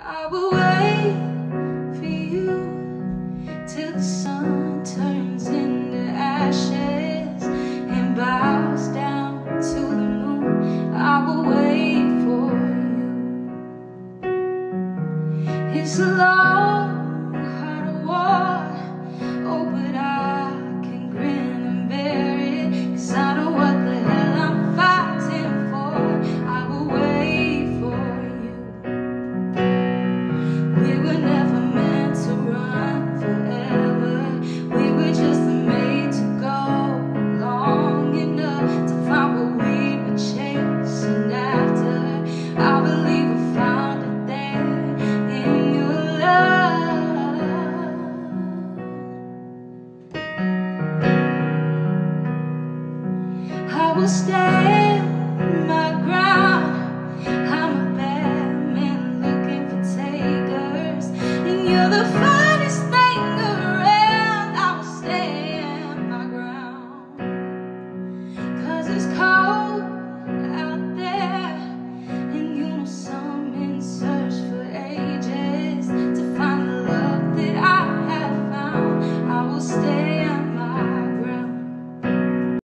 I will wait for you till the sun turns into ashes and bows down to the moon. I will wait for you. It's a long will stand my ground.